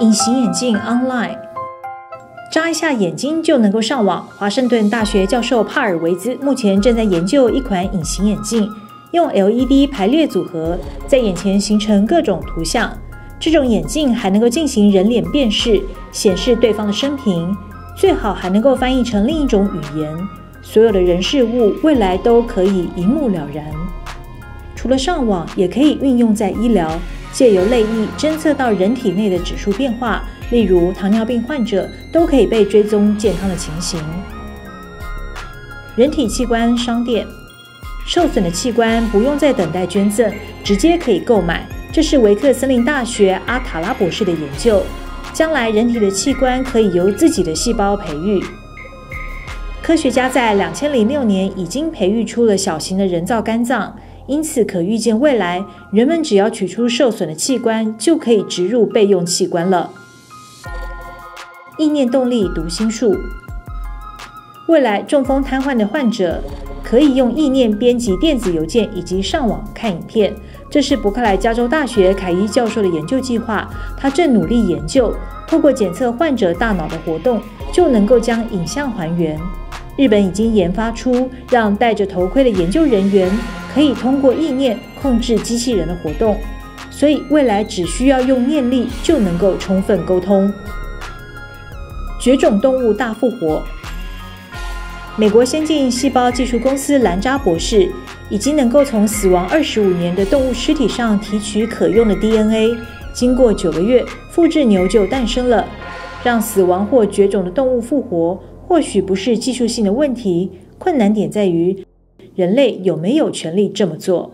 隐形眼镜 Online，眨一下眼睛就能够上网。华盛顿大学教授帕尔维兹目前正在研究一款隐形眼镜，用 LED 排列组合，在眼前形成各种图像。这种眼镜还能够进行人脸辨识，显示对方的生平，最好还能够翻译成另一种语言。所有的人事物未来都可以一目了然。除了上网，也可以运用在医疗，借由泪液侦测到人体内的指数变化，例如糖尿病患者都可以被追踪健康的情形。人体器官商店，受损的器官不用再等待捐赠，直接可以购买。这是维克森林大学阿塔拉博士的研究。将来人体的器官可以由自己的细胞培育。科学家在两千零六年已经培育出了小型的人造肝脏，因此可预见未来人们只要取出受损的器官，就可以植入备用器官了。意念动力读心术，未来中风瘫痪的患者可以用意念编辑电子邮件以及上网看影片。这是伯克莱加州大学凯伊教授的研究计划。他正努力研究，透过检测患者大脑的活动，就能够将影像还原。日本已经研发出让戴着头盔的研究人员可以通过意念控制机器人的活动，所以未来只需要用念力就能够充分沟通。绝种动物大复活。美国先进细胞技术公司兰扎博士。已经能够从死亡二十五年的动物尸体上提取可用的 DNA，经过九个月，复制牛就诞生了。让死亡或绝种的动物复活，或许不是技术性的问题，困难点在于人类有没有权利这么做。